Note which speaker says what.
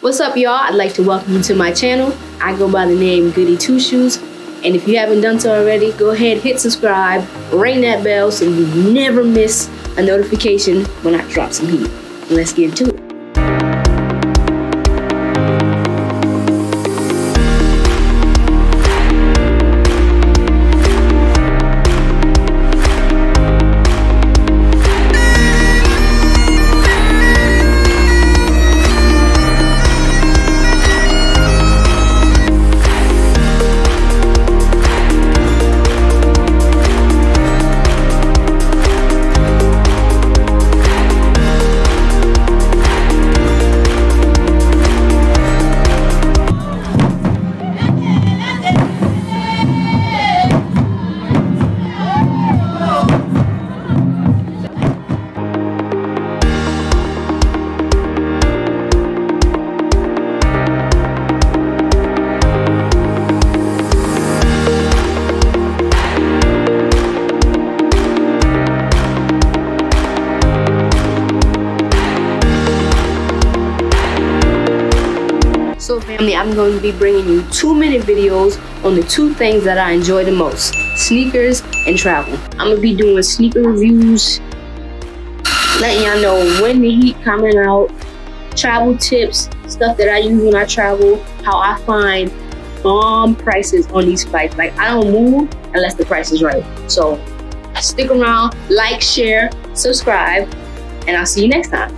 Speaker 1: What's up, y'all? I'd like to welcome you to my channel. I go by the name Goody Two Shoes. And if you haven't done so already, go ahead, hit subscribe, ring that bell so you never miss a notification when I drop some heat. Let's get into it. So family, I'm going to be bringing you two minute videos on the two things that I enjoy the most, sneakers and travel. I'm gonna be doing sneaker reviews, letting y'all know when the heat coming out, travel tips, stuff that I use when I travel, how I find bomb prices on these flights. Like I don't move unless the price is right. So stick around, like, share, subscribe, and I'll see you next time.